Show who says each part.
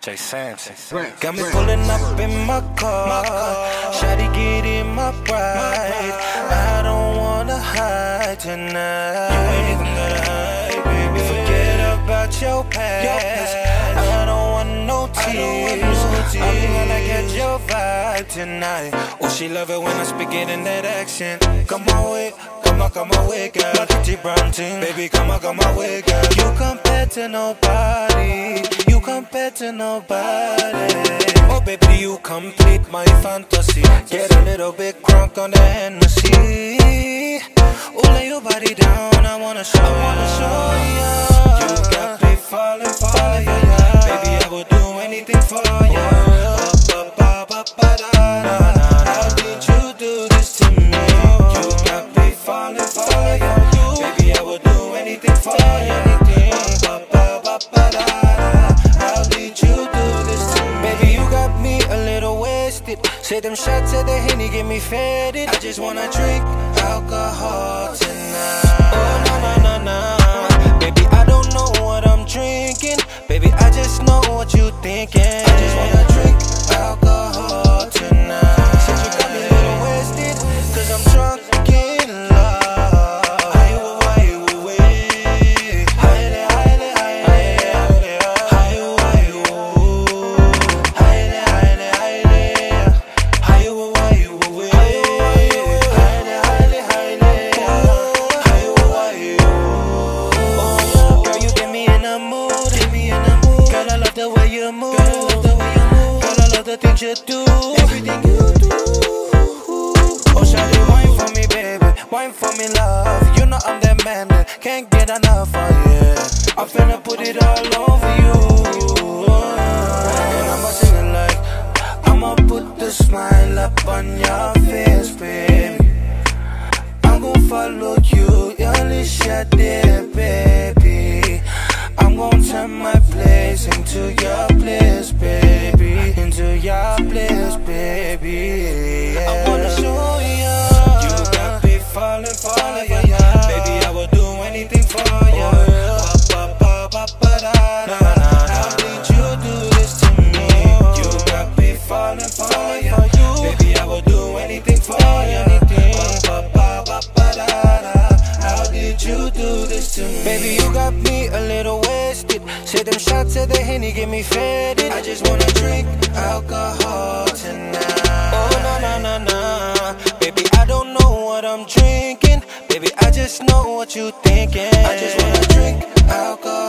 Speaker 1: Jay Samson. Got me pulling up in my car. Shawty get in my pride. I don't wanna hide tonight. You ain't even gotta hide, baby. Forget about your past. I don't want no tears. I'm gonna get your vibe tonight. Oh, she love it when I speak it in that accent. Come on, wait. Come on, come on, wait, girl. Kitty Brown team. Baby, come on, come on, wait, girl. You compare to nobody you compared to nobody. Oh, baby, you complete my fantasy. Get a little bit crunk on the Hennessy. Oh, lay your body down. I wanna show you, I wanna show ya. You got me falling for ya. Baby, I would do anything for ya. Say them shots at the Henny get me faded. I just wanna drink alcohol tonight. Oh, no, no, no, no. Baby, I don't know what I'm drinking. Baby, I just know what you thinking. You move. Girl, I love the way you move. Girl, I love the things you do. Everything you do. Oh, shawty, wine for me, baby. Wine for me, love. You know I'm that man that can't get enough of you. I'm finna put it all over you. And I'ma sing it like I'ma put the smile up on your face, baby. I'm gon' follow you, Alicia, dear falling for ya. Baby, I will do anything for ya. How did you do this to me? Oh. You got me falling for ya. Baby, I will do anything for ya. How did you do this to me? Baby, you got me a little wasted. Say them shots at the Henny get me faded. I just wanna drink alcohol tonight. Just know what you thinking. I just wanna drink alcohol.